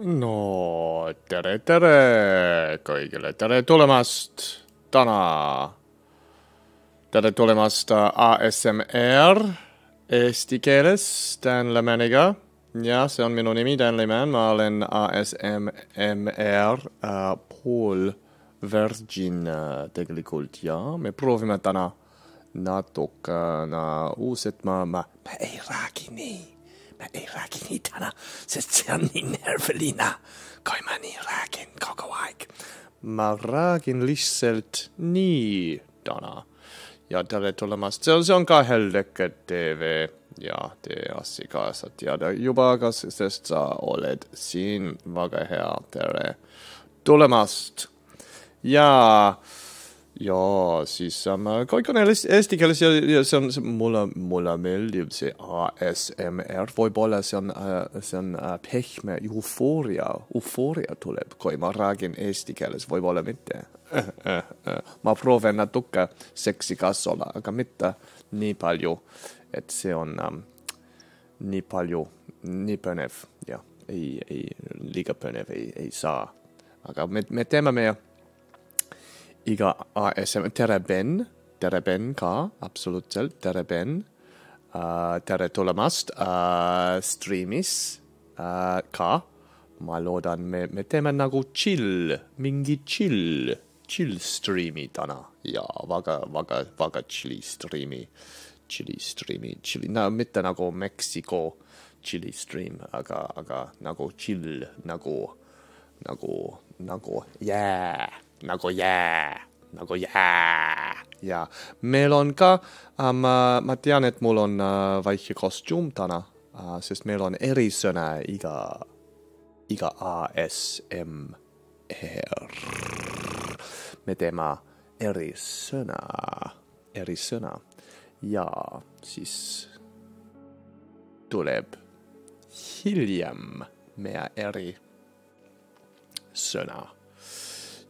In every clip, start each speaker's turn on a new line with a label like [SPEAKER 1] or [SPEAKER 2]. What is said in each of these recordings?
[SPEAKER 1] no tere, tere kõigile, tere tulemast täna. tere tulemast ASMR eesti keeles Dan Lemaniga. ja see on minu nimi, Dan Leman, ma olen ASMR äh, pool virgin äh, tegelikult ja me proovime täna natukene uused, ma, ma, ma ei räägi nii mä ei räägi nii täna, sest see on nii närviline, kui ma nii räägin kogu aeg. ma räägin lihtsalt nii täna ja tere tulemast, see on, see on ka Helleke TV ja te asja ka saad teada juba, kas, sest sa oled siin, väga hea, tere. Tulemast. Ja ja siis ähm, kõik on eesti keeles ja, ja see on, mulle, mulle meeldib see ASMR, võib-olla see on, see on pehme eufooria, eufooria tuleb, kui ma räägin eesti keeles, võib-olla mitte. ma proovin natuke seksikas olla, aga mitte nii palju, et see on ähm, nii palju, nii põnev, jah, ei, ei, liiga põnev ei, ei saa. aga me, me teeme meie iga ASM, tere Ben, tere Ben ka, absoluutselt, tere Ben. Uh,. tere tulemast. Uh, streamis uh, ka. ma loodan, me, me teeme nagu chill, mingi chill, chill streami täna. Ja väga, väga, väga chilli streami, chilli streami, chilli, no mitte nagu Meksiko chilli stream, aga, aga nagu chill, nagu, nagu, nagu yeah nagu jää, nagu jää. ja meil on ka ähm,, ma tean, et mul on äh, väike kostüüm täna äh,, sest meil on erisõna iga, iga ASMR. me teeme erisõna, erisõna ja siis tuleb hiljem meie erisõna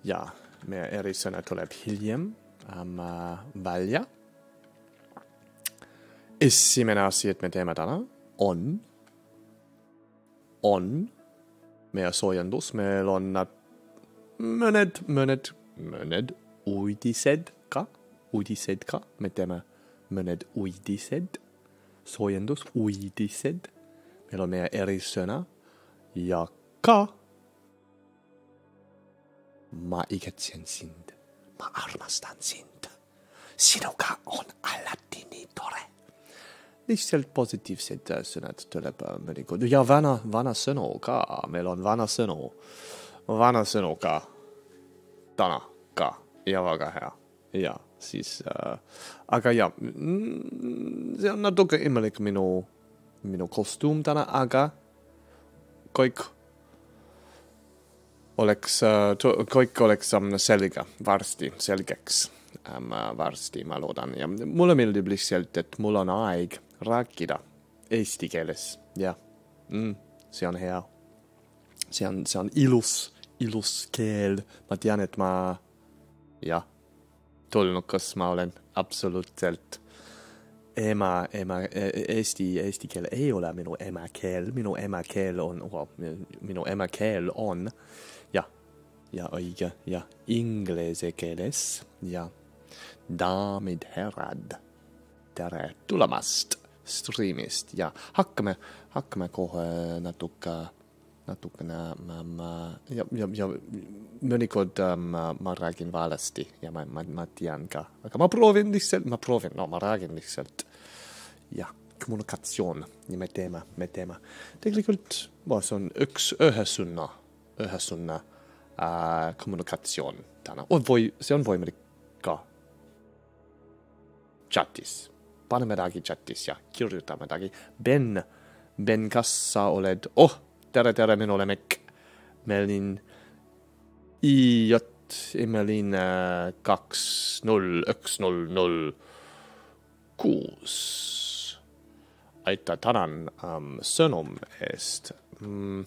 [SPEAKER 1] ja Med erisena tuleb hiljem ähm, välja. esimene asi, et me teeme täna, on, on. Meie soojendus, meil on mõned, mõned, mõned uudised ka, uudised ka, me teeme mõned uudised, soojendus, uudised. meil on meie erisõna ja ka ma igatsen sind, ma armastan sind. sinuga on alati nii tore. lihtsalt positiivsed sõnad tuleb mõnikord. Ja vana, vana sõnu ka, meil on vana sõnu, vana sõnu ka. Täna ka. Ja väga hea. Ja siis äh,, aga ja, see on natuke imelik minu, minu kostuum täna, aga kõik oleks, äh, kõik oleks um, selge, varsti selgeks. Um, varsti, ma loodan. Ja mulle meeldib lihtsalt, et mul on aeg rääkida eesti keeles, jah. Mm,, see on hea. see on, see on ilus, ilus keel, ma tean, et ma, jah, tulnukas ma olen absoluutselt. Ema, ema, eesti, eesti keel ei ole minu emakeel, minu emakeel on well,, minu emakeel on ja, ja õige ja. Inglise keeles ja. Daamid, härrad, tere tulemast striimist. Ja hakkame, hakkame kohe natuke, natukene ma, ma ja, ja, ja mõnikord ma, ma räägin valesti ja ma, ma, ma tean ka, aga ma proovin lihtsalt, ma proovin, no ma räägin lihtsalt. Jah, kommunikatsioon. Ja me teeme, me teeme. tegelikult see on üks, ühe sõna, ühe sõna äh, kommunikatsioon täna. või see on võimalik ka chatis. pane midagi chatis ja kirjuta midagi. Ben, Ben, kas sa oled, oh, tere, tere, minu lemmik. Melin I, J, Emelin kaks, null, üks, null, null, kuus aitäh, tänan ähm, sõnum eest mm,.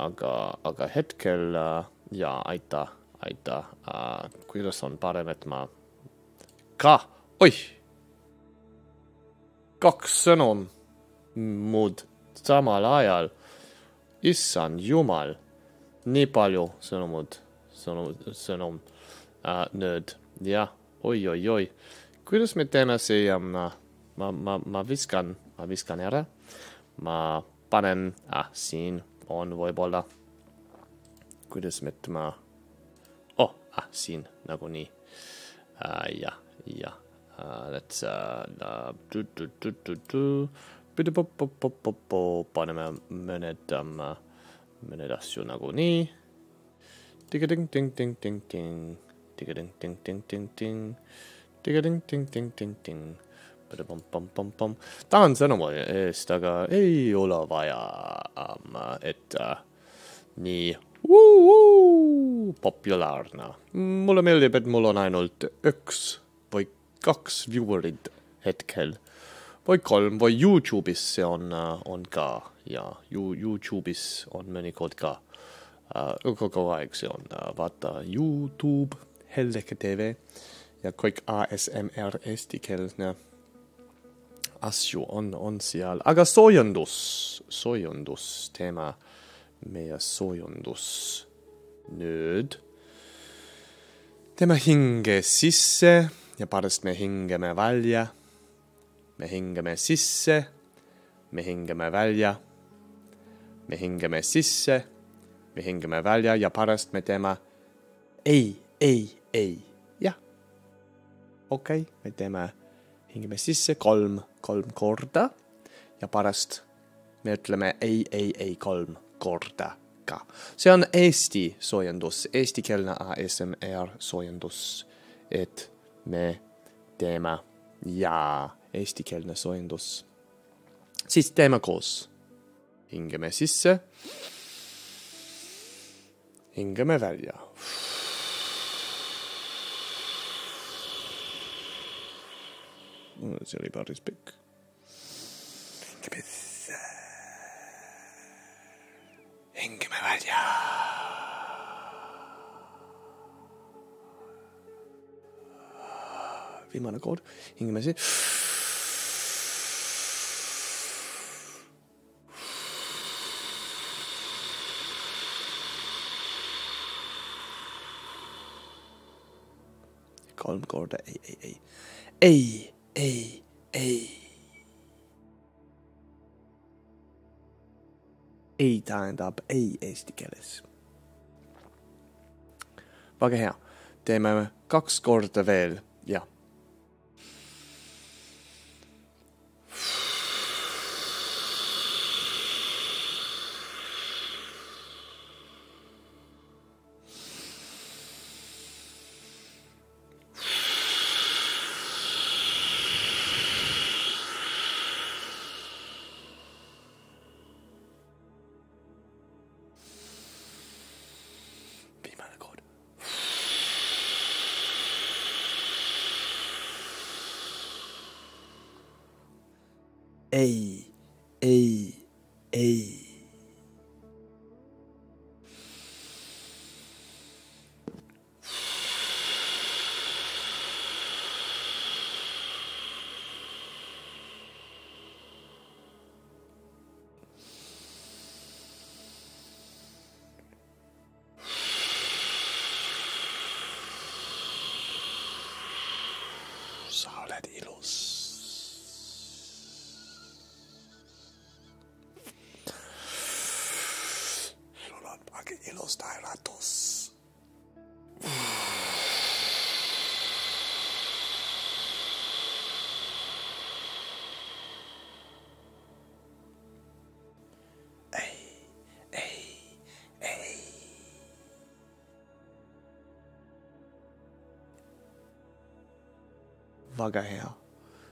[SPEAKER 1] aga, aga hetkel äh, ja aitäh, aitäh äh,. kuidas on parem, et ma ka, oih, kaks sõnum muud samal ajal. issand jumal, nii palju sõnumid, sõnum, sõnum äh, nüüd, jah, oi-oi-oi, kuidas me teeme siia, ma, ma, ma, ma viskan ma viskan ära. ma panen, ah, siin on võib-olla, kuidas me ütleme, oh, ah, siin nagunii uh,. jah, jah. Uh,, let's uh, paneme mõned um,, mõned asju nagunii. tiga-ting-ting-ting-ting-ting, tiga-ting-ting-ting-ting-ting, tiga-ting-ting-ting-ting-ting tahan sõnumi eest, aga ei ole vaja, et äh, nii populaarne. mulle meeldib, et mul on ainult üks või kaks viewerit hetkel. Või kolm või Youtube'is see on, äh, on ka. Ja Youtube'is on mõnikord ka. Uh,. kogu aeg see on? Uh,, vaata Youtube, Helleke tv ja kõik ASMR eestikeelne asju on, on seal, aga soojendus, soojendus-teema, meie soojendus nüüd. teeme hinge sisse ja pärast me hingame välja. me hingame sisse, me hingame välja. me hingame sisse, me hingame välja ja pärast me teeme ei, ei, ei, jah. okei okay,, me teeme hingame sisse kolm, kolm korda ja pärast me ütleme ei, ei, ei kolm korda ka. see on Eesti soojendus, eestikeelne ASMR soojendus, et me teeme ja eestikeelne soojendus. siis teeme koos. hingame sisse. hingame välja see oli päris pikk. Viimane kord, hingame sisse. kolm korda ei, ei, ei. ei, ei, ei. ei tähendab ei eesti keeles. väga hea, teeme kaks korda veel, ei, ei, ei. sa oled ilus. Väga hea.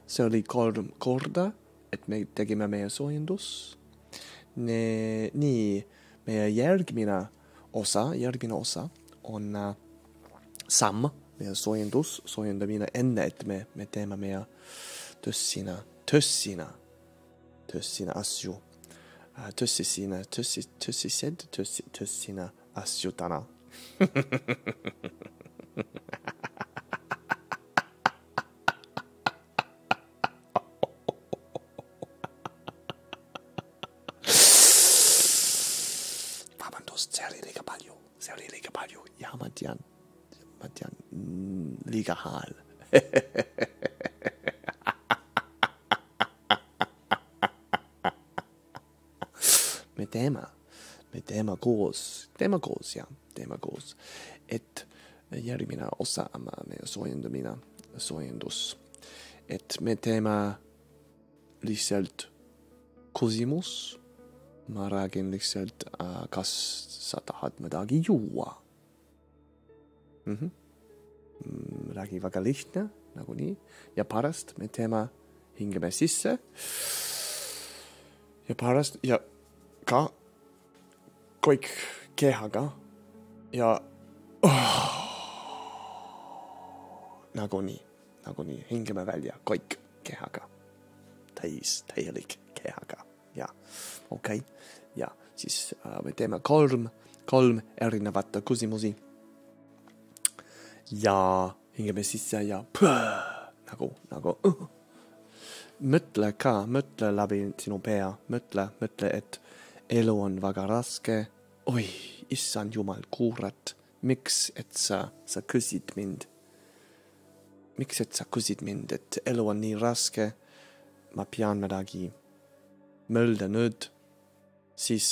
[SPEAKER 1] see oli kolm korda, et me tegime meie soojendus. nii, meie järgmine osa, järgmine osa on äh, samm, meie soojendus, soojendamine enne, et me, me teeme meie tõsine, tõsine, tõsine asju. tõsisine, tõsi, tõsised, tõsi, tõsine asju täna. teeme koos, et järgmine osa on soojendamine, soojendus, et me teeme lihtsalt küsimus ma räägin lihtsalt, kas sa tahad midagi juua mm? -hmm. räägi väga lihtne nagunii ja pärast me teeme, hingame sisse. ja pärast ja ka kõik kehaga ja oh, nagunii, nagunii hingame välja kõik kehaga, täis, täielik kehaga ja okei okay. ja siis äh, me teeme kolm, kolm erinevat küsimusi. ja hingame sisse ja pöö, nagu, nagu uh. mõtle ka, mõtle läbi sinu pea, mõtle, mõtle, et elu on väga raske. Oi, issand jumal, kurat, miks, et sa, sa küsid mind? miks, et sa küsid mind, et elu on nii raske? ma pean midagi mõelda nüüd, siis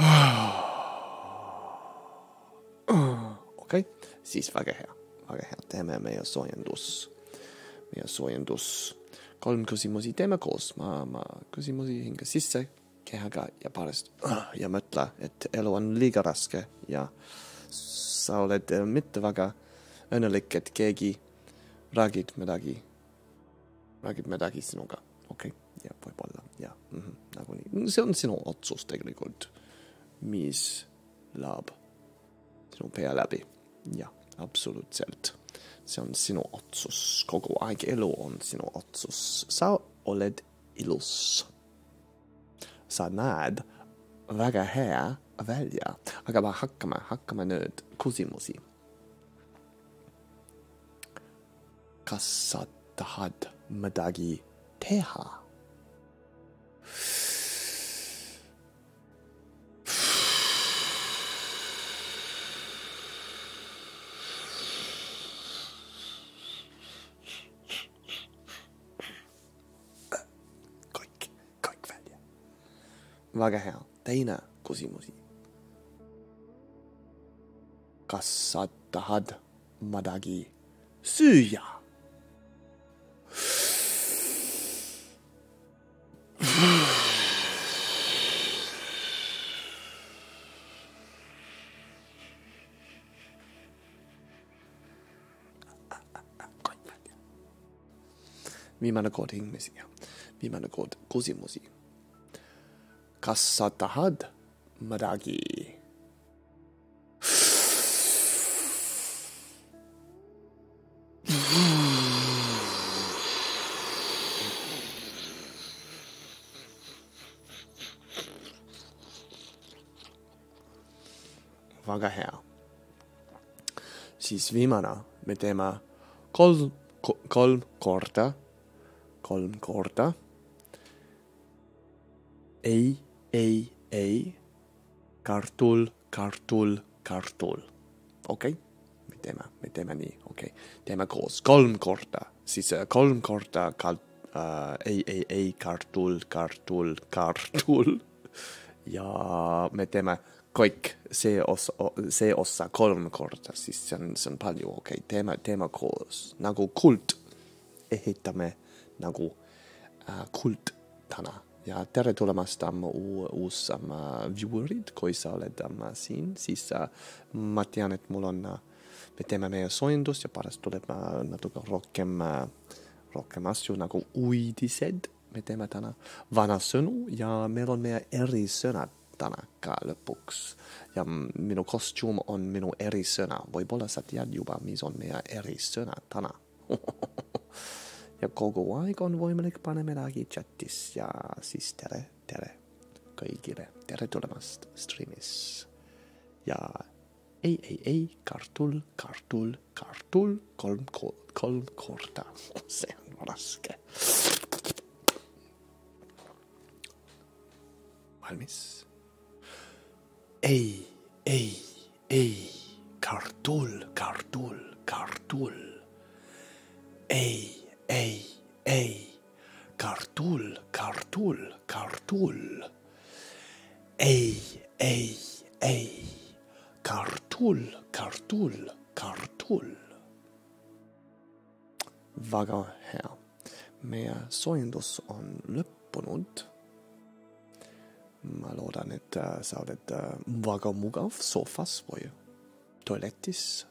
[SPEAKER 1] okei okay., siis väga hea, väga hea, teeme meie soojendus, meie soojendus. kolm küsimusi teeme koos, ma, ma küsimusi hinge sisse kehaga ja pärast ja mõtle, et elu on liiga raske ja sa oled mitte väga õnnelik, et keegi räägib midagi räägib midagi sinuga, okei okay., ja võib-olla ja mm -hmm, nagunii, see on sinu otsus tegelikult, mis läheb sinu pea läbi, jah, absoluutselt. see on sinu otsus, kogu aeg elu on sinu otsus, sa oled ilus. Sa näed väga hea välja, aga me hakkame, hakkame nüüd küsimusi. kas sa tahad midagi teha. Väga hea. teine küsimus. kas sa tahad midagi süüa? viimane kord ingmisiga, viimane kord küsimusi. Kas sa tahad midagi? väga hea. siis viimane, me teeme kolm, kolm korda kolm korda. ei, ei, ei. kartul, kartul, kartul. okei okay?, me teeme, me teeme nii, okei okay., teeme koos kolm korda, siis äh, kolm korda kal- äh,, ei, ei, ei, kartul, kartul, kartul. ja me teeme kõik see osa, see osa kolm korda, siis see on, see on palju, okei okay., teeme, teeme koos nagu kult ehitame nagu äh, kult täna ja tere tulemast um, uus um, viewerid, kui sa oled um, siin, siis uh, ma tean, et mul on uh,, me teeme meie soojendust ja pärast tuleb uh, natuke rohkem uh,, rohkem asju nagu uudised, me teeme täna vanasõnu ja meil on meie erisõnad täna ka lõpuks. ja minu kostüüm on minu erisõna, võib-olla sa tead juba, mis on meie erisõnad täna ja kogu aeg on võimalik panna midagi chatis ja siis tere, tere kõigile, tere tulemast streamis. ja ei, ei, ei, kartul, kartul, kartul kolm, kolm korda, see on raske. valmis? ei, ei, ei, kartul, kartul, kartul, ei ei, ei, kartul, kartul, kartul. ei, ei, ei, kartul, kartul, kartul. väga hea. meie soojendus on lõppunud. ma loodan, et äh, sa oled äh, väga mugav soofas või tualetis,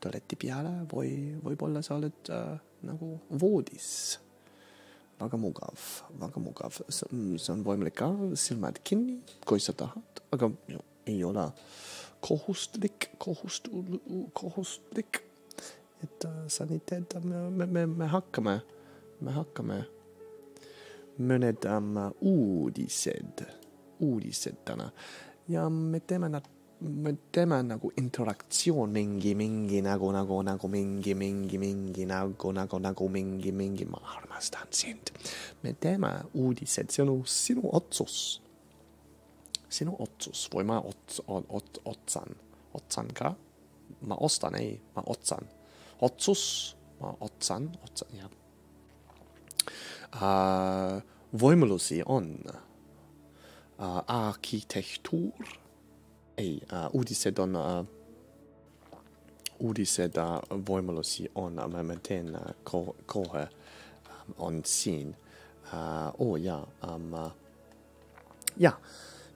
[SPEAKER 1] tualeti peale või võib-olla sa oled äh, nagu voodis. väga mugav, väga mugav, see on võimalik ka silmad kinni, kui sa tahad, aga no, ei ole kohustuslik, kohust-, kohustuslik. et äh, sa nii teed, me, me, me hakkame, me hakkame mõned um, uudised, uudised täna ja me teeme nad me teeme nagu interaktsioon mingi, mingi nagu, nagu, nagu mingi, mingi, mingi nagu, nagu, nagu mingi, mingi, ma armastan sind. me teeme uudised, see on sinu otsus. sinu otsus või ma ots-, ot-, otsan, otsan ka. ma ostan, ei, ma otsan. otsus, ma otsan, otsan, jah uh,. võimalusi on uh, arhitektuur ei uh,, uudised on uh,, uudised uh, võimalusi on, ma, ma teen uh, ko, kohe um,, on siin uh,. oo oh, jaa um,, jaa,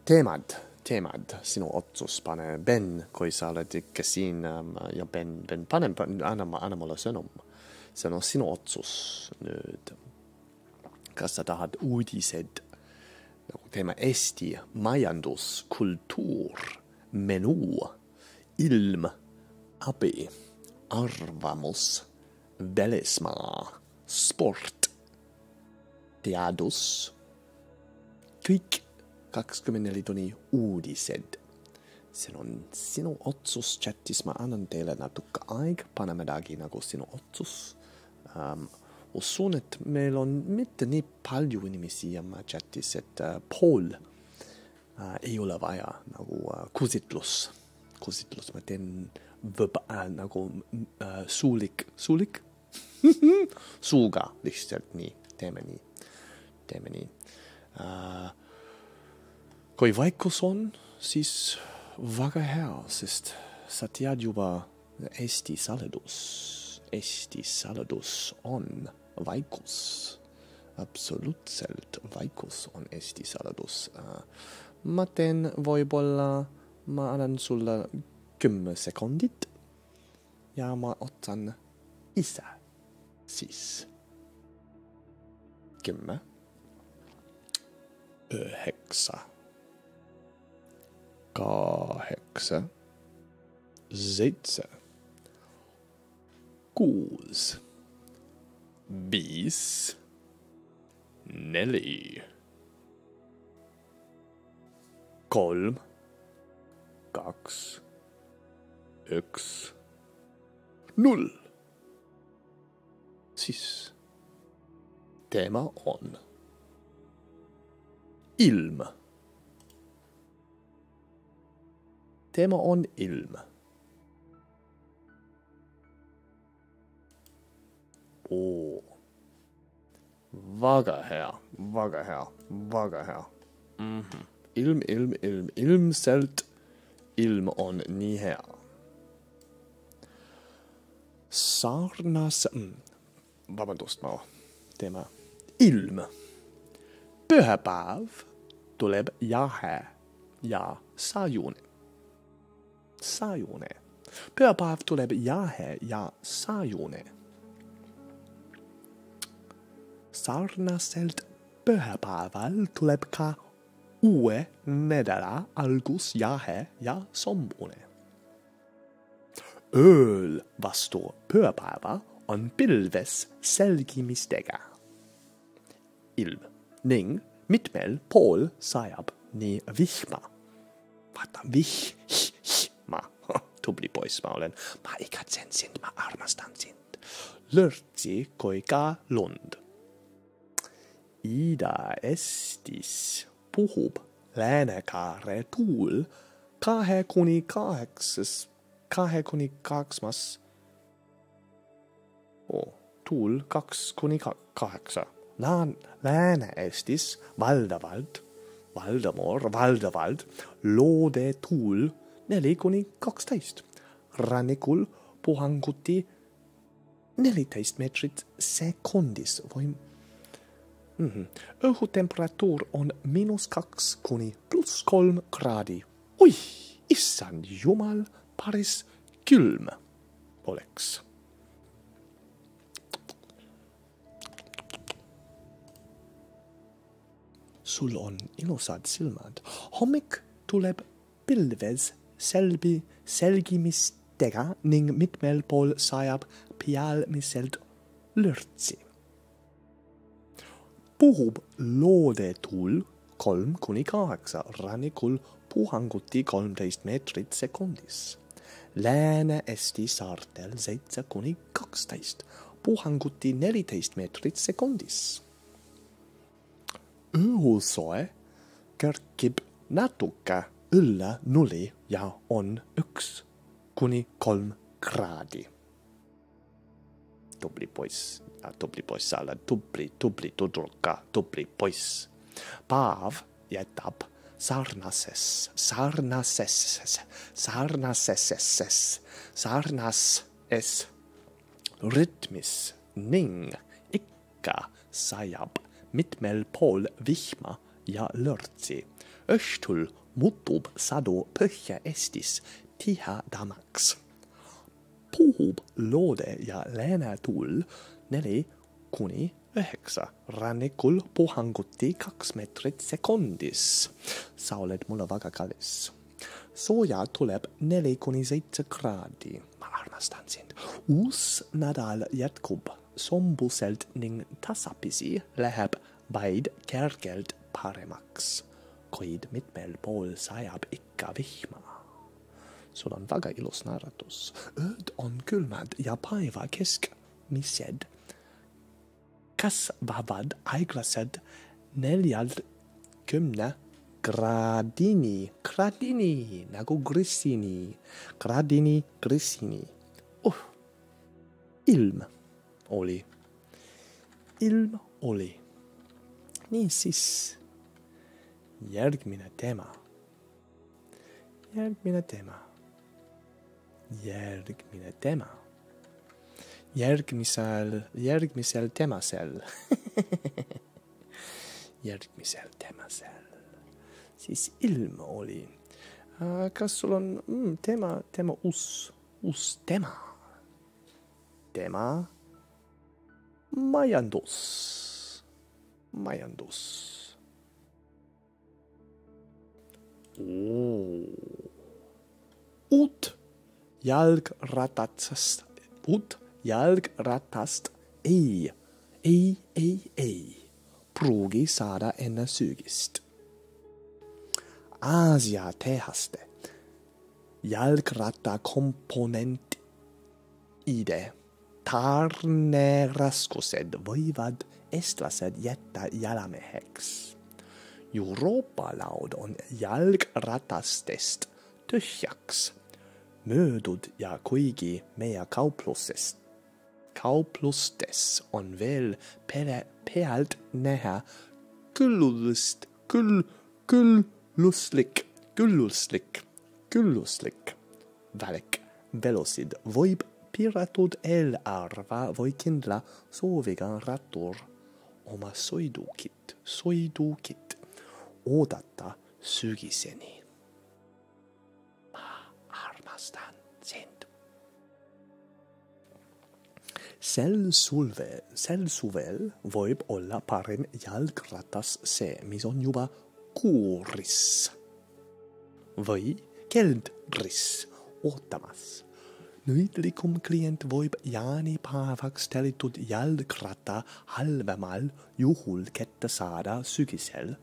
[SPEAKER 1] teemad, teemad, sinu otsus, pane Ben, kui sa oled ikka siin um, ja Ben, Ben, pane, anna, anna mulle sõnum. see on sinu otsus nüüd. kas sa tahad uudised nagu teeme Eesti majandus, menu, ilm, abi, arvamus, velesma, sport, teadus, quic, kakskymenen litoni uudised. Sinon, sinu otsus chattis ma annan teille nää tukka aik, panemme dagina kun sinu otsus. Um, usun, että meillä on mitte niin paljon ihmisiä mä chattis, että uh, eh, Paul – Ah, eulavaja nagu ah, kusitlus, kusitlus, mä teen verbal nagu mm, ah, suulik, suulik, suuga lihtsalt nii, teeme nii, teeme nii. kui vaikus on, siis väga hea, sest sa tead juba Eesti saladus, Eesti saladus on vaikus absoluutselt vaikus on Eesti saladus äh, ma teen võib-olla, ma annan sulle kümme sekundit. Ja ma otsan ise siis. kümme, üheksa, kaheksa, seitse, kuus, viis, neli, kolm, kaks, üks, null. siis teema on ilm. teema on ilm. oo, väga hea, väga hea, väga hea mm. -hmm. Ilm, ilm, ilm, ilmselt ilm on nii hea. sarnas mm,, vabandust, ma teeme ilm. pühapäev tuleb jahe ja sajune. sajune. pühapäev tuleb jahe ja sajune. sarnaselt pühapäeval tuleb ka ue nedera algus jahe ja sombone. Öl vastor pööpäivä on pilves selkimistega. Ilm, ning mitmel pol, saiab, nii vihma. Vaata, vih, hi, hi, ma. Tubli poiss mä olen. Mä ikätsen sint, mä armastan sint. Lörtsi koika lund. Ida estis puhub läänekaare tuul kahe kuni kaheksas, kahe kuni kaheksas oh,, tuul kaks kuni kaheksa. Lään-, Lääne-Eestis valdavalt, Valdamoor, valdavalt loode tuul neli kuni kaksteist. rannikul puhanguti neliteist meetrit sekundis või mm -hmm. õhutemperatuur on miinus kaks kuni pluss kolm kraadi. oi, issand jumal, päris külm oleks sul on ilusad silmad. hommik tuleb pilves selbi, selgimistega ning mitmel pool sajab pealmiselt lörtsi. Puhub loodetuul kolm kuni kaheksa, rannikul puhanguti kolmteist meetrit sekundis. Lääne-Eesti saartel seitse kuni kaksteist, puhanguti neliteist meetrit sekundis õhusoe kerkib natuke üle nulli ja on üks kuni kolm kraadi. tubli poiss, a tupli pois ala tupli tupli tudurka tupli pois. Pav yetap sarnases sarnases sarnases sarnas es. Rytmis ning ikka sayab mitmel pol vichma ja lörtsi. Östul mutub sado pöche estis tiha damax. Puhub lode ja lena tul neli kuni üheksa, rannikul puhanguti kaks meetrit sekundis. sa oled mulle väga kallis. sooja tuleb neli kuni seitse kraadi. ma armastan sind. uus nädal jätkub sombuselt ning tasapisi läheb vaid kergelt paremaks, kuid mitmel pool sajab ikka vihma. sul on väga ilus naeratus, ööd on külmad ja päeva keskmised kasvavad aeglaselt neljalt kümne kraadini, kraadini nagu grissini, kraadini, grissini. uh, ilm oli. ilm oli. niisiis järgmine teema. järgmine teema. järgmine teema. Järgmisel, järgmisel teemasel järgmisel teemasel, siis ilm oli. kas sul on mm, teema, teema uus, uus teema? teema majandus, majandus uut jalgratast, uut jalgratast ei, ei, ei, ei. Pruugi saada enne sügist. Aasia tehaste. Jalgrattakomponent ide. Tarneraskused võivad eestlased jätta jalameheks. Euroopa laud on jalgratastest tühjaks. Möödud ja kuigi meie kauplusest, kauplustes on veel pere pealt näha küllust, küll, külluslik, külluslik, külluslik valik velosid võib piiratud eelarve või kindla sooviga rattur oma sõidukit, sõidukit oodata sügiseni. ma armastan sel suvel, sel suvel võib olla parim jalgratas see, mis on juba kuuris või keldris ootamas nõidlikum klient võib jaanipäevaks tellitud jalgratta halvemal juhul kätte saada sügisel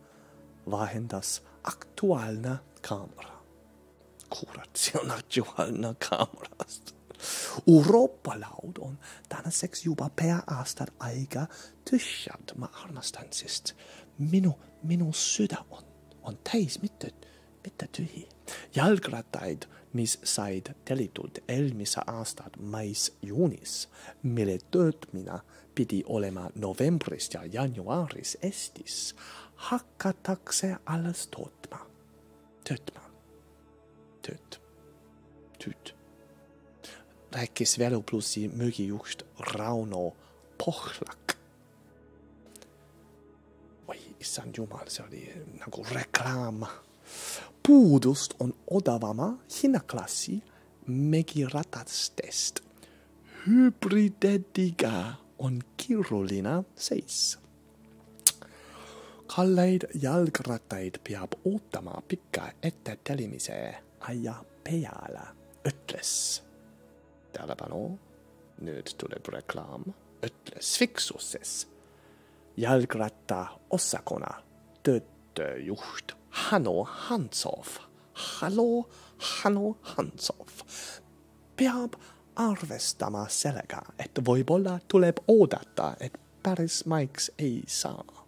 [SPEAKER 1] vahendas aktuaalne kaamera. kurat, see on aktuaalne kaamerast. Euroopa laud on tänaseks juba pea aastat aega tühjad, ma armastan, sest minu, minu süda on, on täis, mitte, mitte tühi. jalgrattaid, mis said tellitud eelmise aasta mais-juunis, mille töötmine pidi olema novembris ja jaanuaris Eestis, hakatakse alles tootma, töötma, tööd, tüüd. Rääkis Velu plussi müügijuht Rauno Pohlak. oi, issand jumal, see oli nagu reklaam. puudust on odavama hinnaklassi megiratastest. hübriidiga on keeruline seis kalleid jalgrattaid peab ootama pika ettetellimise aja peale, ütles. Tähelepanu, nüüd tuleb reklaam, ütles Fiksuses jalgratta osakonna töötajajuht Hanno Hansov. hallo, Hanno Hansov peab arvestama sellega, et võib-olla tuleb oodata, et päris maiks ei saa ma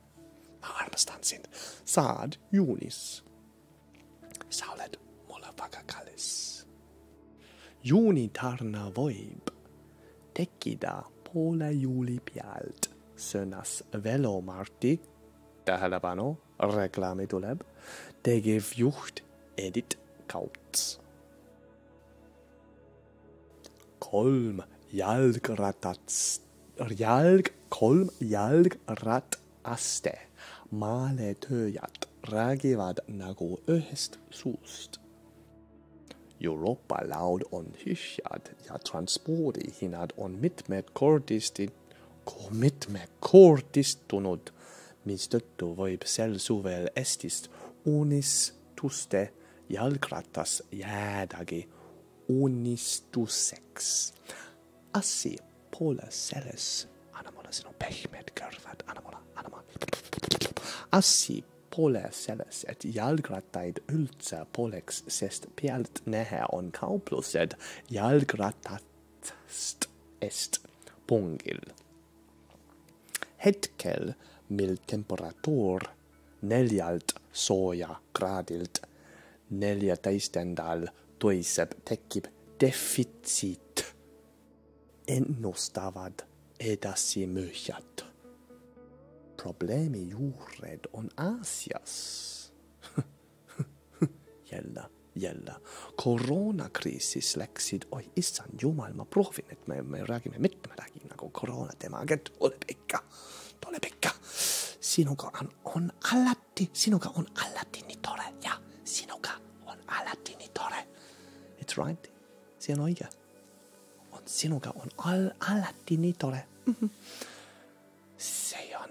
[SPEAKER 1] armastan sind. saad juunis. sa oled mulle väga kallis. Juunitarne võib tekkida poole juuli pealt, sõnas Velo Marti. tähelepanu, reklaami tuleb. tegevjuht Edith Kauts. kolm jalgratat, jalg, kolm jalgrattaste maaletööjad räägivad nagu ühest suust. Euroopa laud on tühjad ja transpordihinnad on mitmekordistid, mitmekordistunud, mistõttu võib sel suvel Eestist unistuste jalgratas jäädagi unistuseks. asi pole selles, anna mulle sinu pehmed kõrvad, anna mulle, anna mulle. Asi pole selles, et jalgrattaid üldse poleks, sest pealtnäha on kauplused jalgratast est pungil. hetkel, mil temperatuur neljalt sooja kraadilt neljateistendal tõuseb, tekib defitsiit, ennustavad edasimüüjad probleemi juured on Aasias.
[SPEAKER 2] jälle. koroonakriisis läksid, oi issand jumal, ma proovin, et me, me räägime mitmedagi nagu koroonateemaga, tuleb ikka, tuleb ikka. sinuga on, on alati, sinuga on alati nii tore ja sinuga on alati nii tore. It's right, see on õige. on sinuga on al, alati nii tore mm. -hmm. see on,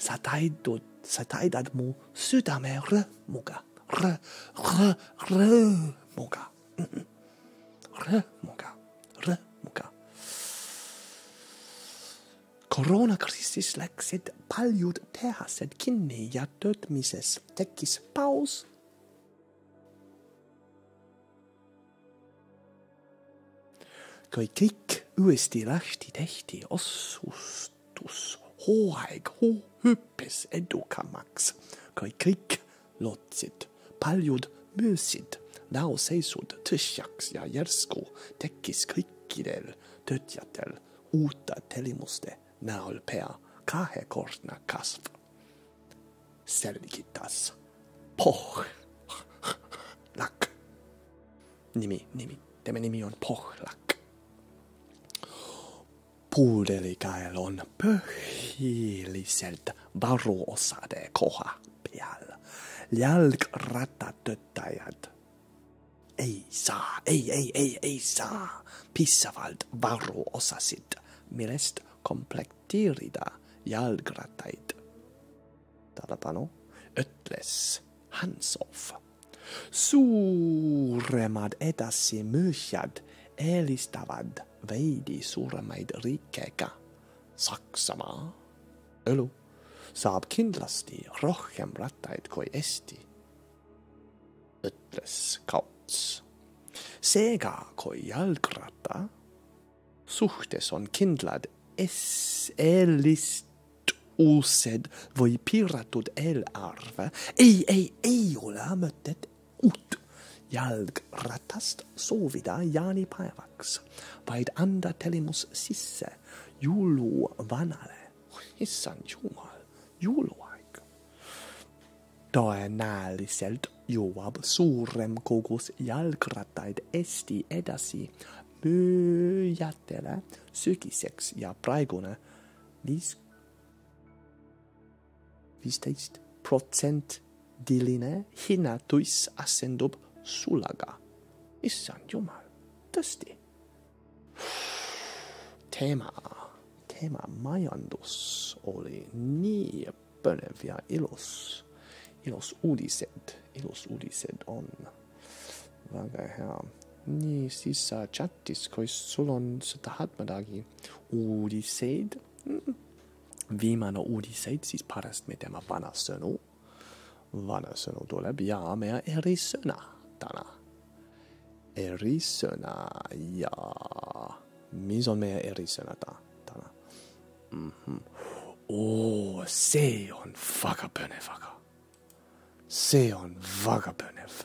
[SPEAKER 2] sa taidud sa täidad mu südame rõõmuga, rõ-, rõ-, rõõmuga, rõõmuga, rõõmuga. koroonakriisis läksid paljud tehased kinni ja töötmises tekkis paus. kui kõik uuesti lahti tehti, osustus hooaeg hüppes edukamaks, kui kõik lootsid, paljud müüsid näoseisud tühjaks ja järsku tekkis kõikidel töötajatel uute tellimuste näol pea kahekordne kasv. selgitas Pohlak. nimi, nimi, tema nimi on Pohlak puudelikäel on põhiliselt varuosade koha peal. jalgrattatöötajad ei saa, ei, ei, ei, ei saa piisavalt varuosasid, millest komplekteerida jalgrattaid. tähelepanu, ütles Hansov. suuremad edasimüüjad eelistavad veidi suuremaid riike ka. Saksamaa, õlu, saab kindlasti rohkem rattaid kui Eesti, ütles Kauts. seega, kui jalgratta suhtes on kindlad eelistused või piiratud eelarve, ei, ei, ei ole mõtet uut jalgratast soovida jaanipäevaks, vaid anda tellimus sisse jõuluvanale. issand jumal, jõuluaeg. tõenäoliselt jõuab suurem kogus jalgrattaid Eesti edasi müüjatele sügiseks ja praegune viis, viisteist protsendiline hinnatõus asendub sulaga. issand jumal, tõesti. teema, teema majandus oli nii põnev ja ilus, ilus uudised, ilus uudised on väga hea. nii, siis sa chatis, kui sul on, sa tahad midagi uudiseid mm., viimane uudiseid, siis pärast me teeme vanasõnu. vanasõnu tuleb ja meie erisõna täna. erisõna ja mis on meie erisõna ta, täna mm? -hmm. oo, see on väga põnev, aga see on väga põnev.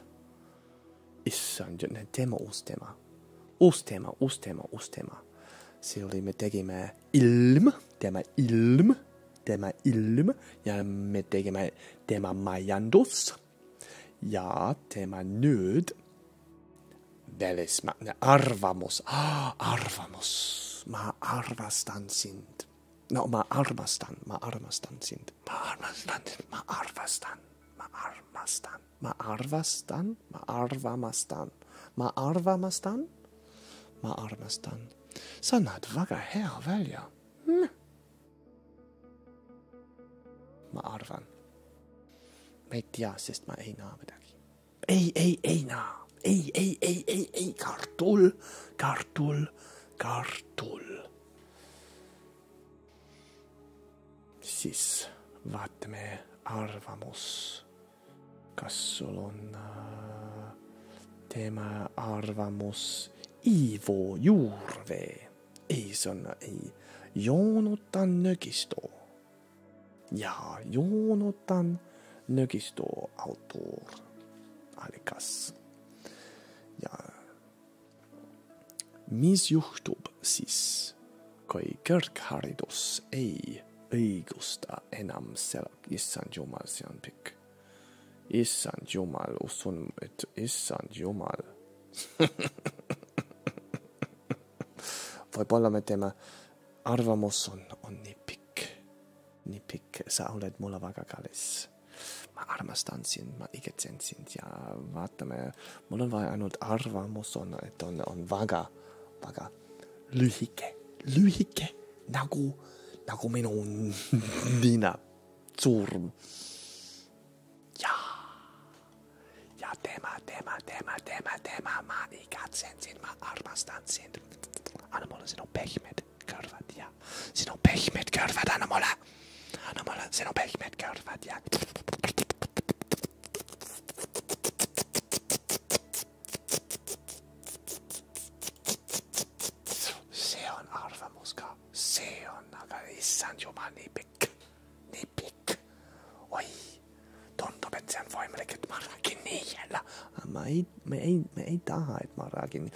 [SPEAKER 2] issand, teeme uus teema, uus teema, uus teema, uus teema. see oli, me tegime ilm, teeme ilm, teeme ilm ja me tegime teema majandus ja tema nüüd välismaine arvamus ah,, arvamus, ma armastan sind. no ma armastan, ma armastan sind, ma armastan sind, ma armastan, ma armastan, ma arvastan, ma arvamastan, ma arvamastan, ma armastan. sa näed väga hea välja mm.. ma arvan ma ei tea, sest ma ei näe midagi. ei, ei, ei näe, ei, ei, ei, ei, ei, kartul, kartul, kartul. siis vaatame arvamus. kas sul on äh, tema arvamus Ivo Juurvee? ei, see on ei, Joonutan Nõgistoo. ja Joonutan Nõgistu autor allikas. ja mis juhtub siis, kui kõrgharidus ei õigusta enam selle, issand jumal, see on pikk. issand jumal, usun, et issand jumal võib-olla me teeme, arvamus on, on nii pikk, nii pikk, sa oled mulle väga kallis. Ma armastan sind, ma igatsen sind ja vaatame, mul on vaja ainult arvamus on, et on, on väga, väga lühike, lühike nagu, nagu minu nina surm. ja, ja tema, tema, tema, tema, tema, ma igatsen sind, ma armastan sind. anna mulle sinu pehmed kõrvad ja sinu pehmed kõrvad, anna mulle, anna mulle sinu pehmed kõrvad ja. Issand jumal, nii pikk, nii pikk. oi, tundub, et see on võimalik, et ma räägin nii jälle. ma ei, me ei, me ei taha, et ma räägin.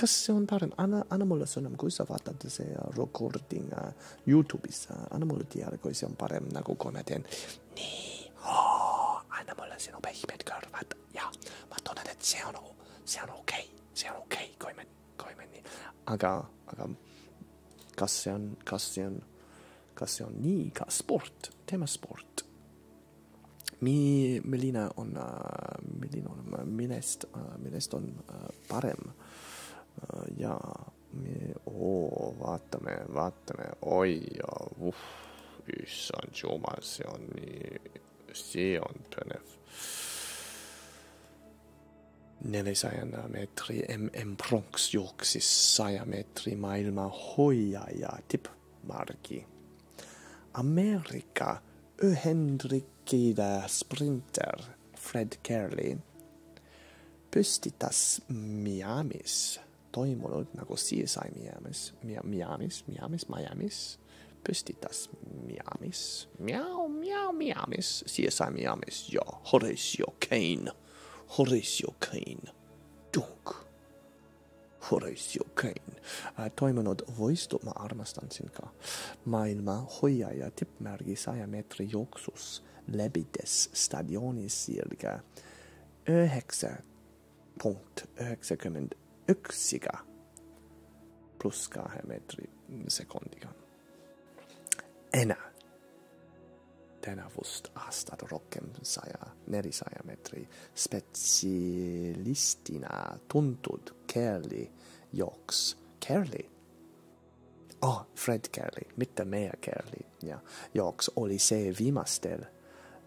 [SPEAKER 2] kas see on parem, anna, anna mulle sõnum, kui sa vaatad see recording uh, Youtube'is uh,, anna mulle teada, kui see on parem nagu kui ma teen nii oh,. anna mulle sinu pehmed kõrvad ja ma tunnen, et see on, see on okei okay., see on okei okay,, kui me, kui me nii, aga, aga kas see on, kas see on, kas see on nii ka sport, teeme sport. Mi-, milline on, milline on, millest, millest on äh, parem ja me, oo, vaatame, vaatame, oi ja uh, issand jumal, see on nii, see on põnev. nelisajana meetri MM Bronx jooksis saja meetri maailma hoiaja tippmargi. Ameerika Ühendriikide sprinter Fred Kerley. Püstitas Miamis toimunud nagu CSI Miamis, Miamis, Miamis, Miamis, püstitas Miamis, miau, miau, Miamis, CSI Miamis ja Horatio Kane, Horatio Kane, tunk. Horatio Kane äh, toimunud võistlu, ma armastan sind ka, maailma hoiaja tippmärgi saja meetri jooksus läbides staadioni sirge üheksa punkt üheksakümmend üksiga pluss kahe meetri sekundiga. enää tänavust aastat rohkem saja, nelisaja meetri spetsialistina tuntud Kerli jooks. Kerli oh,, Fred Kerli, mitte meie Kerli ja jooks oli see viimastel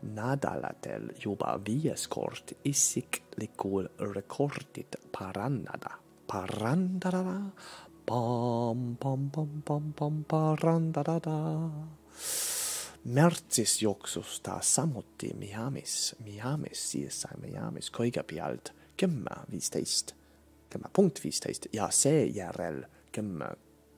[SPEAKER 2] nädalatel juba viies kord isiklikul rekordit parandada, parandada, pam, pam, pam, pam, pam, parandada. märtsis jooksus ta samuti Miamis, Miamis, siis sai Miamis kõigepealt kümme, viisteist, kümme punkt viisteist ja seejärel kümme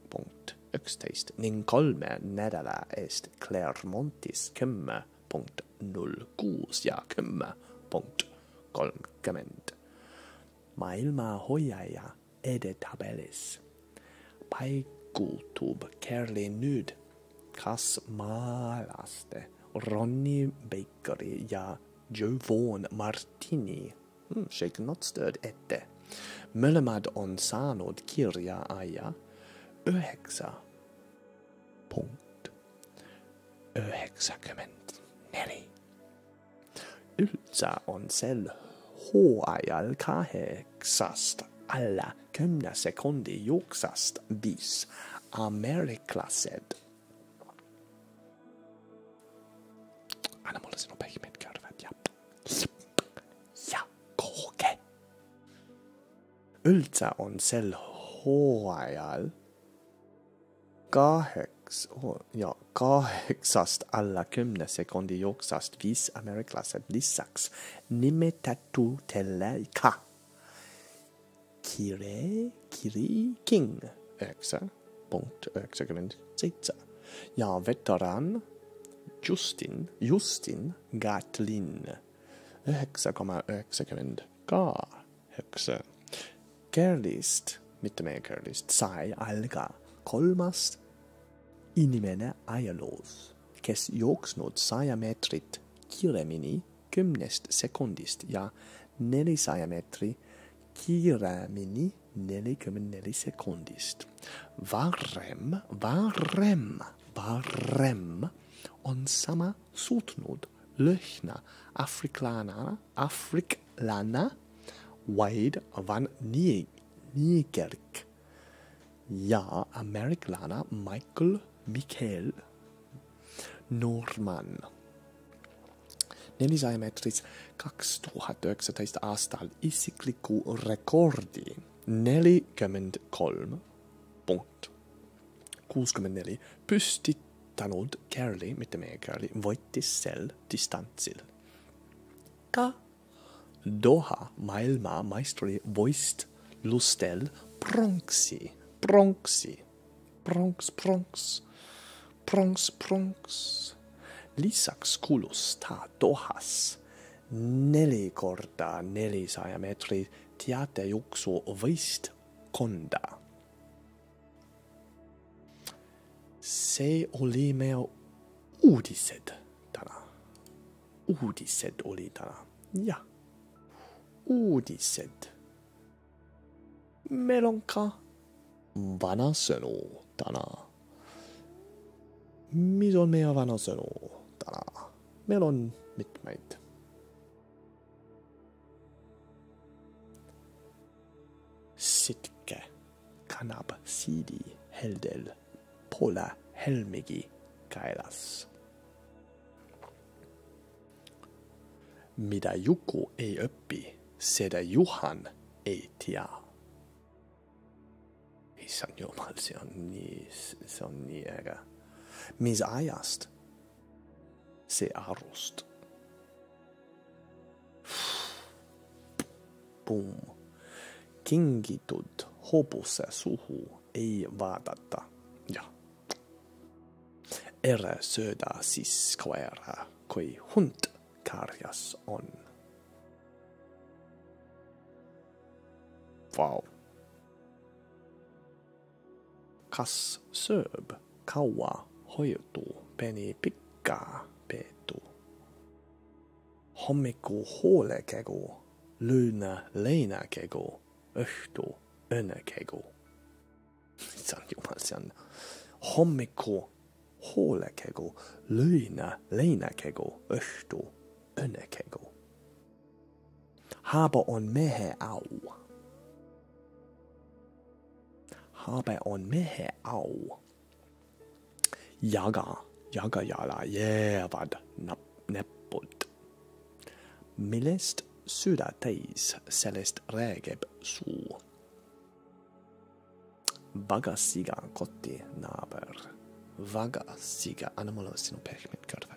[SPEAKER 2] punkt üksteist ning kolme nädala eest Clermontis kümme punkt null kuus ja kümme punkt kolmkümmend. maailma hoiaja edetabelis paigutub Kerli nüüd kas maalaste Ronnie Bakeri ja Jovan Martini hmm, Shake Not Stirred ette. Mõlemad on saanud kirjaaja üheksa punkt üheksakümmend neli. üldse on sel hooajal kaheksast alla kümne sekundi jooksast viis ameeriklased. anna mulle sinu yltsä on sel hoial hoajal kaheks, oh, ja kaheksast alla kymne vis joksast viis ameriklaset lisaks nimetatu teleika. Kire, kiri, king. Öksä, punkt, öksäkymmend, seitsä. Ja veteran Justin, Justin Gatlin. exa comma 9,92. Ka, höksä kerlist, mittemeen kerlist, sai alga kolmas inimene ajalos, kes juoksnud saja metrit kiiremini kymnest sekundist ja nelisaja metri kiiremini nelikymmen neli sekundist. Varem, varem, varem on sama suutnud lõhna afriklana, afriklana vaid Van Niekerk. Ja ameeriklane Michael Michael Norman. tuhat üheksateist aastal isikliku rekordi nelikümmend kolm punkt. kuuskümmend neli püstitanud Carly, mitte meie Carly, võttis sel distantsil. Ka Doha, Maelma, Maestri, Voist, Lustel, Pronxi, Pronxi, Pronx, Pronx, Pronx, Pronx, Lisax, Culus, Ta, Dohas, Neli corda, Neli saiametri, Tiate, Juxo, Voist, Conda. Se olimeo udised, tana. Udised oli tana. Ja. Uudised. meil on ka vanasõnu täna. mis on meie vanasõnu täna? meil on mitmeid. sitke kannab siidi heldel, pole helmigi kaelas mida Juku ei õpi seda Juhan ei tea. issand jumal, see on nii, see on nii äge. mis ajast see arust? Pumm. kingitud hobuse suhu ei vaadata. jah. ära sööda siis koera, kui hunt karjas on Vau. kas sööb kaua hoidu peni pikka peetu? hommiku hoolekägu, lõuna leinakägu, õhtu õnnekägu. issand jumal, see on hommiku hoolekägu, lõuna leinakägu, õhtu õnnekägu. haabu on mehe au habe on mehe au. jaga, jagajala jäävad nap-, näpud. millest süda täis, sellest räägib suu. vagasiga koti naaber, vagasiga, anna mulle sinu pehmed kõrvad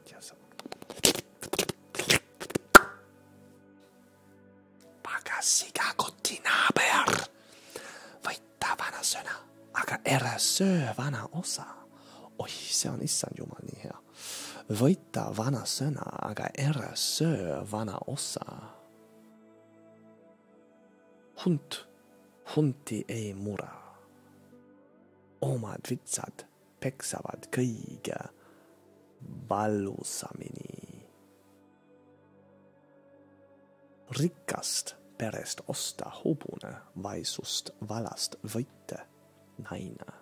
[SPEAKER 2] ära söö vana osa. oih, see on issand jumal nii hea. võita vanasõna, aga ära söö vana osa. hunt, hunti ei mura. omad vitsad peksavad kõige valusamini. rikkast perest osta hobune vaisust valast võite naine.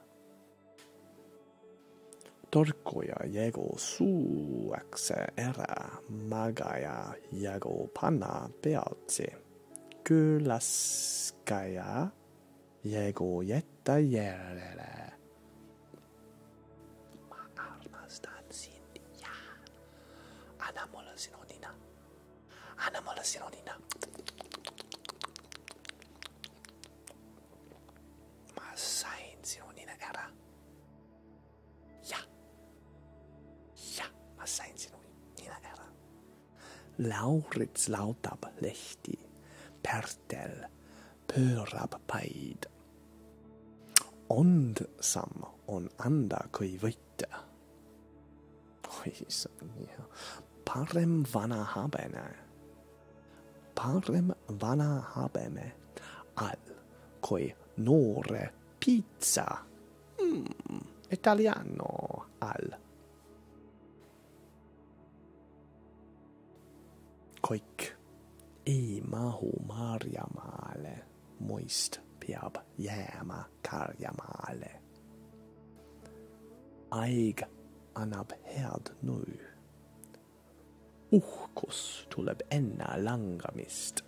[SPEAKER 2] torkuja jägu suuakse ära, magaja jägu panna pealtsi. külaskaja jägu jätta järele. Lauritz lautab lehti, pertel, pörab paid. Ond sam on anda kui võitte. Oi, issand, ja. Parem vana habene. Parem vana habene al kui nore pizza. Mm, italiano al Kõik ei mahu marjamaale, muist peab jääma karjamaale. Aeg annab head nõu. uhkus tuleb enne langamist.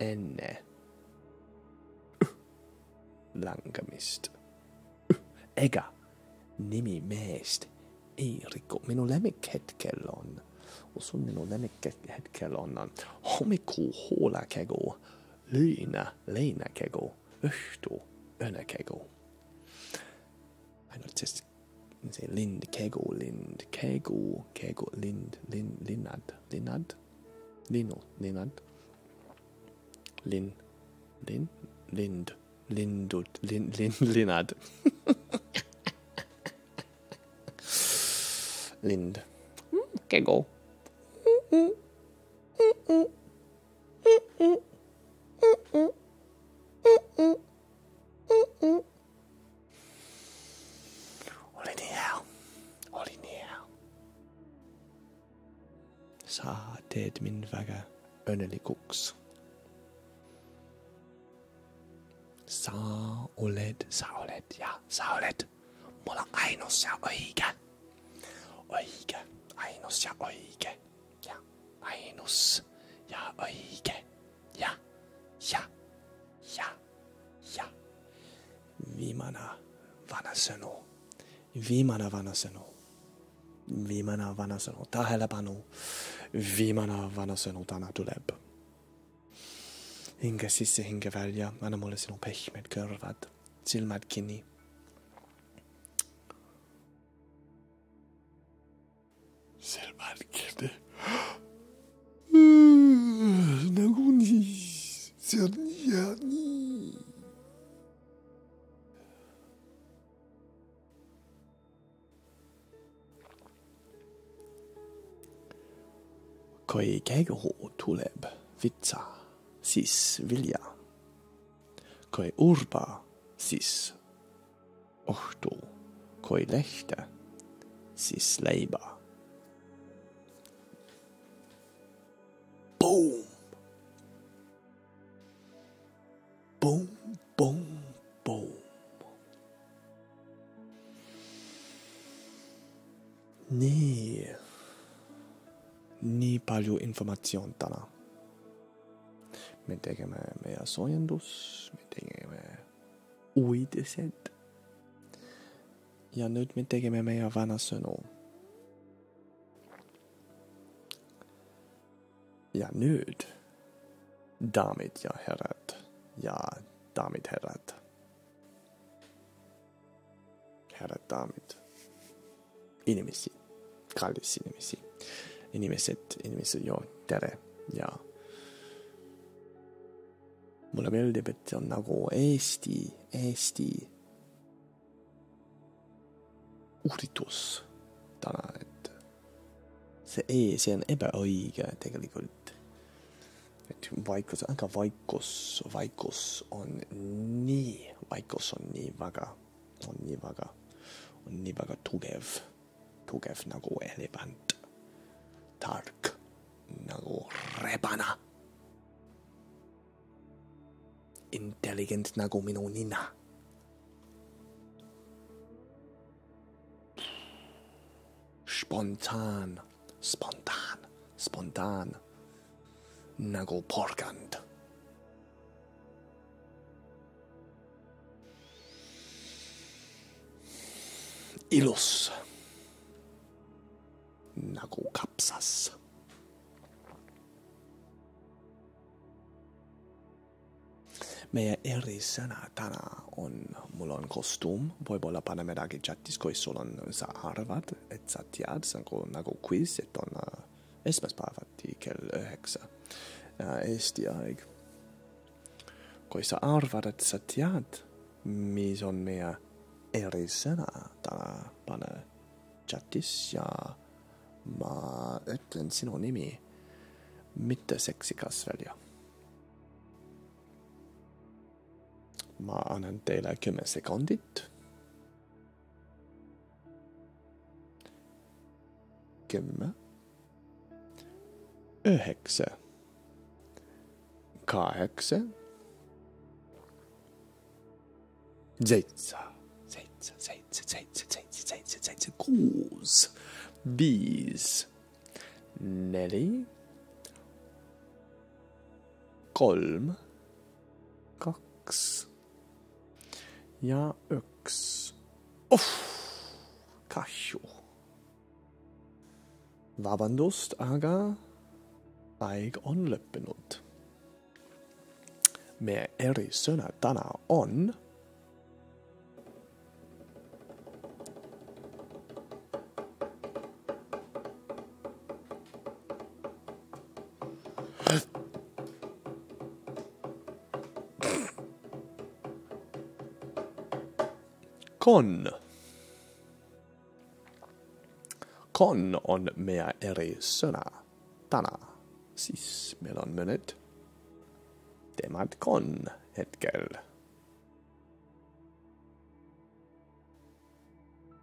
[SPEAKER 2] enne langamist. ega nimi meest ei rikko. Minun lemmikhetkel on, usun minun lemmikhetkel on hommikuhuola kego, lyinä leinä kego, yhtu önä kego. Hän siis se lind kego, lind kego, kego, lind, lin, linnad, linnad, lino, linnad, lin, lin, lind, lindud, lin, lin, linnad. Lind. Mm, giggle. Mm -mm. Viimane vanasõnu, viimane vanasõnu, tähelepanu, viimane vanasõnu täna tuleb. hinge sisse, hinge välja, anna mulle sinu pehmed kõrvad, silmad kinni. Silmad nagunii, see on nii hea, Koi Kegho Tuleb Vitsa Sis Vilja. Koi Urba Sis Ohto Koi Lehte Sis Leiba. Informatsioon täna. me tegime meie soojendus, me tegime uudised. ja nüüd me tegime meie vanasõnu ja nüüd, daamid ja härrad ja daamid-härrad. härrad-daamid, inimesi, kallis inimesi, inimesed, inimesed, joo, tere ja mulle meeldib, et see on nagu Eesti, Eesti uuritus täna, et see E, see on ebaõige tegelikult. Et vaikus, aga vaikus, vaikus on nii, vaikus on nii väga, on nii väga, on nii väga tugev, tugev nagu elevant, Tark Nagorepana. Intelligent Nagomino Nina. Spontan, spontan, spontan. Nagoporkand. Illus. Nagokapsas. Meie eri sena tänä on, mulon on kostum, voi olla panna medagi chattis, koi sulla on sa arvat, et sa tiad, sen kun nagu quiz, et on eh, uh, esmaspäevati kell yhdeksä uh, Eesti eh, aeg. Koi sa arvat, et sa tiad, mis on meie eri sena tänä panna chattis ja ma ütlen sinu nimi mitte seksikas välja. ma annan teile kümme sekundit. kümme, üheksa, kaheksa, seitse, seitse, seitse, seitse, seitse, seitse, seitse, kuus, viis, neli, kolm, kaks ja üks. oh, kahju. vabandust, aga aeg on lõppenud. meie erisõna täna on kon. kon on meie erisõna täna, siis meil on mõned temad kon hetkel.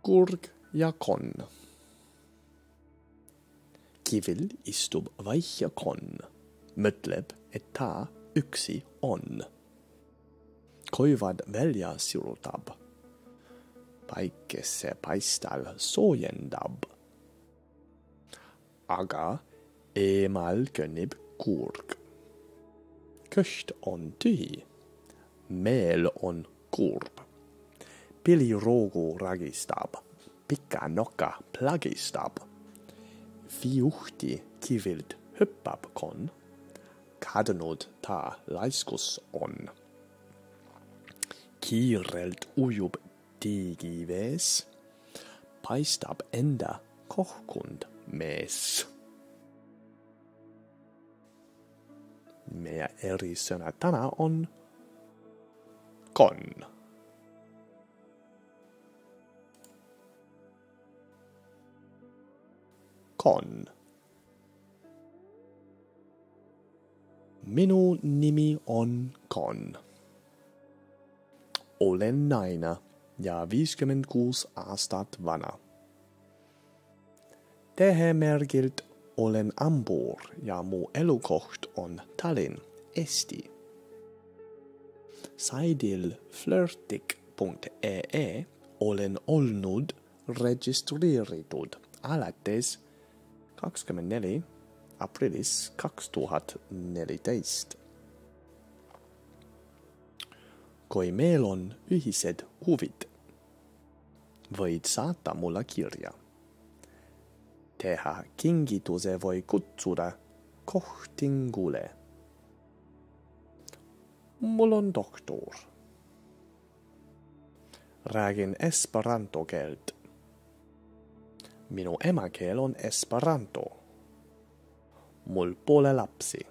[SPEAKER 2] kurg ja konn. kivil istub vaihja konn, mõtleb, et ta üksi on. koivad välja sirutab päikesepaistal soojendab. aga eemal kõnnib kurg. köht on tühi, meel on kurb. piliroogu ragistab, pika noka plagistab. viuhti kivilt hüppab konn, kadunud ta laiskus on kiirelt ujub digivees paistab enda kohkund mees. meie erisõna täna on konn. konn. minu nimi on konn. olen naine ja viiskümmend kuus aastat vana. tähemärgilt olen Ambur ja mu elukoht on Tallinn, Eesti. saidil flirtik.ee olen olnud registreeritud alates kakskümmend neli. Aprillis kaks tuhat neliteist kui meil on ühised huvid, võid saata mulle kirja. teha kingituse või kutsuda kohtingule. mul on doktor. räägin esperanto keelt. minu emakeel on esperanto. mul pole lapsi.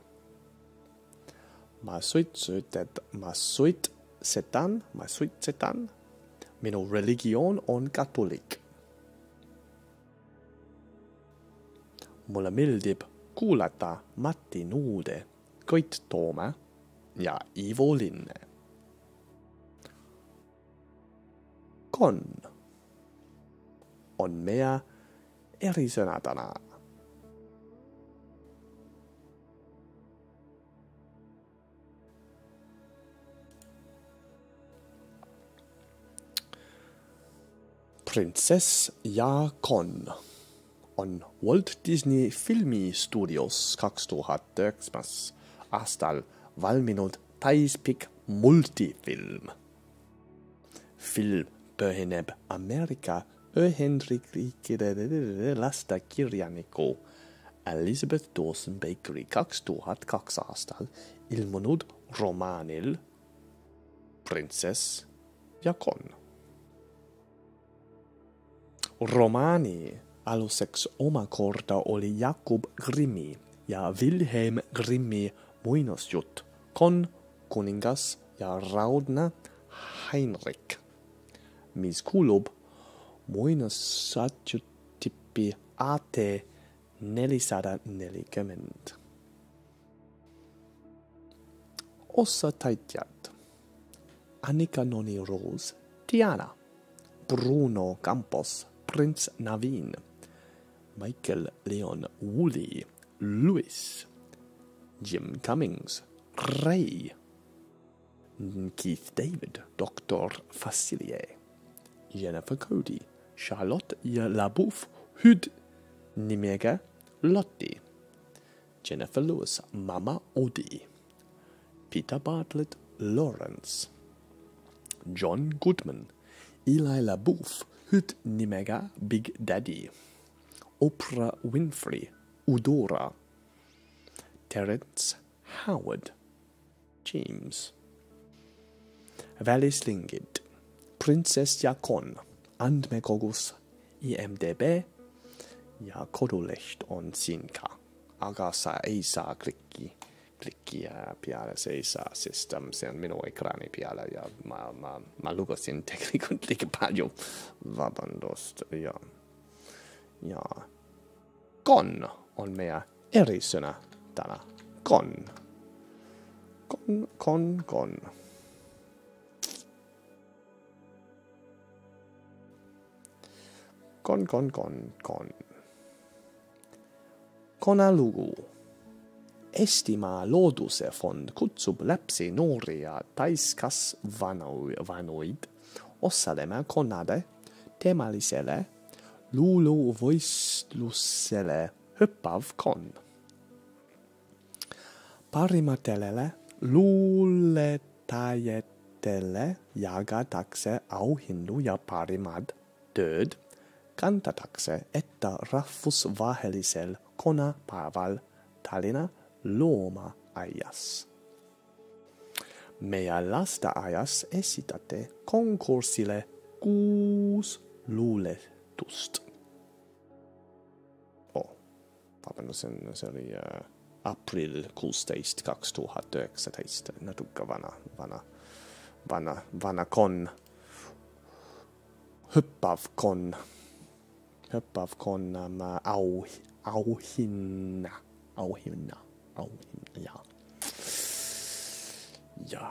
[SPEAKER 2] ma suitsutan, ma suitsetan, ma suitsetan minu religioon on katolik. mulle meeldib kuulata Mati Nuude, Koit Toome ja Ivo Linne. konn on meie erisõna täna printsess ja konn on Walt Disney filmistuudios kaks tuhat üheksas aastal valminud täispikk multifilm. film põhineb Ameerika Ühendriikide lastekirjaniku Elizabeth Dawson Bakeri kaks tuhat kaks aastal ilmunud romaanil Printsess ja konn Romani alus sex oma corda oli Jacob Grimmi ja Wilhelm Grimmi Moinosjut con kuningas ja Raudna Heinrich. Mis kulub Moinosatjut tipi ate nelisada neligament ossa taitiat. Annika Noni Rose Diana Bruno Campos. Prinz Navin, Michael Leon Woolley, Lewis, Jim Cummings, Ray, Keith David, Dr. Facilier, Jennifer Cody, Charlotte LaBouffe, Hud Nimega, Lottie, Jennifer Lewis, Mama Odie, Peter Bartlett, Lawrence, John Goodman, Eli LaBouffe, Hüt Nimega, Big Daddy, Oprah Winfrey, Udora, Terence Howard, James, Valley Slingit, Princess Jakon, and Megogos, IMDB, ja kodolecht on sinka. Agasa eisa klikki tecnologia piala se sa system se almeno ecrani piala ja ma ma ma lugo sin tecnico tlic palio. Va bandost ja. Ja. Kon on mea erisönä tänä kon kon kon kon kon kon kon kon kona lugu Eestimaa Looduse Fond kutsub lapsi, noori ja täiskasvanuid osalema konade teemalisele luuluvõistlusele Hüppav kon. parimatele luuletajatele jagatakse auhindu ja parimad tööd kantatakse ette rahvusvahelisel konapäeval Tallinna loomaaias. meie lasteaias esitate konkursile kuus luuletust oh,. vabandust, see on, see oli äh, aprill kuusteist, kaks tuhat üheksateist, natuke vana, vana, vana, vana konn, hüppav konn hüppav kon um, au, auhinna, auhinna, auhinna, ja. ja.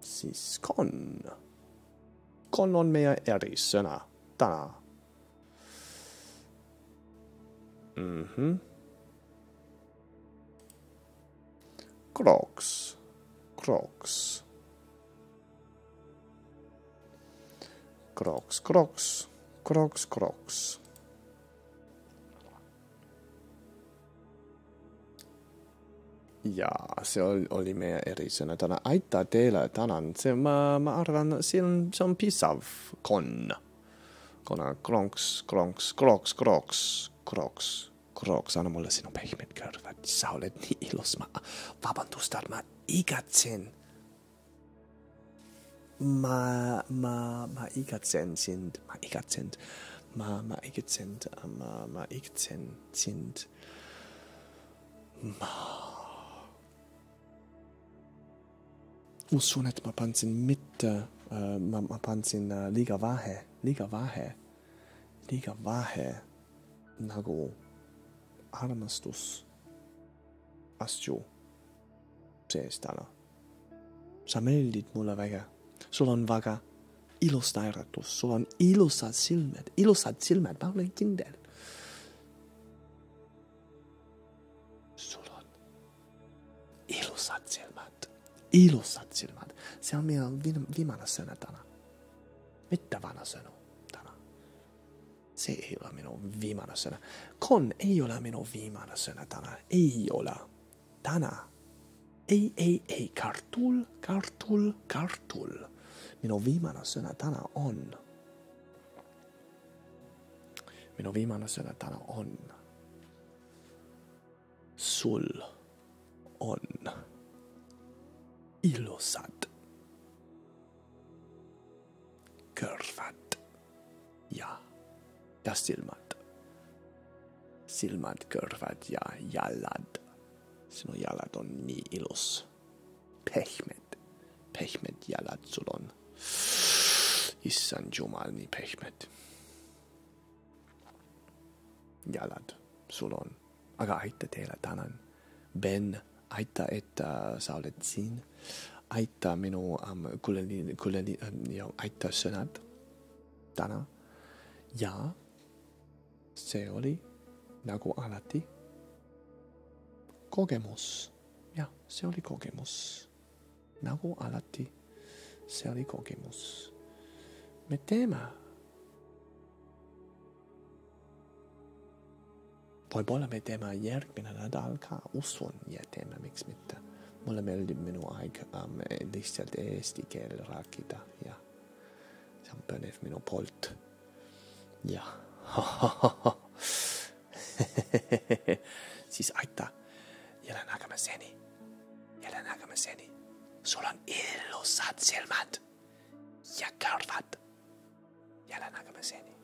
[SPEAKER 2] siis kon. kon on meie erisõna täna mm. -hmm. Crocs, Crocs Crocs, Crocs, Crocs, Crocs. Jaa, see oli, oli meie erisõna täna, aitäh teile, tänan, see, ma, ma arvan, see on, see on piisav kon. kuna kronks, kronks, kroks, kroks, kroks, kroks, anna mulle sinu pehmed kõrvad, sa oled nii ilus, ma, vabandust, ma igatsen ma, ma, ma igatsen sind, ma igatsen, ma, ma igatsen, ma, ma igatsen sind. ma usun, et ma pandsin mitte äh,, ma, ma pandsin äh, liiga vähe, liiga vähe, liiga vähe nagu armastus asju sees täna. sa meeldid mulle väga sul on väga ilus naeratus, sul on ilusad silmed, ilusad silmed, ma olen kindel. sul on ilusad silmad, ilusad silmad, see on minu viimane sõna täna, mitte vana sõnu täna. see ei ole minu viimane sõna, kon ei ole minu viimane sõna täna, ei ole, täna ei, ei, ei, kartul, kartul, kartul. Minu viimane sõna täna on. minu viimane sõna täna on. sul on ilusad kõrvad ja, ja silmad. silmad, kõrvad ja jalad. sinu jalad on nii ilus, pehmed, pehmed jalad sul on issand jumal, nii pehmed. jalad sul on, aga aita teile, tänan. Ben, aita, et uh, sa oled siin. aita minu um, kuuleli, kuuleli um, ja aita sõnad täna. ja see oli Nagu alati. Kokemus. Jah, se oli kokemus. Nagu alati. Se oli kokemus. Me teeme võib-olla me teeme järgmine nädal ka, usun ja teeme, miks mitte. mulle meeldib minu aeg um, ähm, lihtsalt eesti keel rääkida ja see on põnev minu poolt. jah siis aitäh. jälle nägeme seni, jälle nägeme seni. sul on ilusad silmad ja kõrvad. jälle nägeme seni.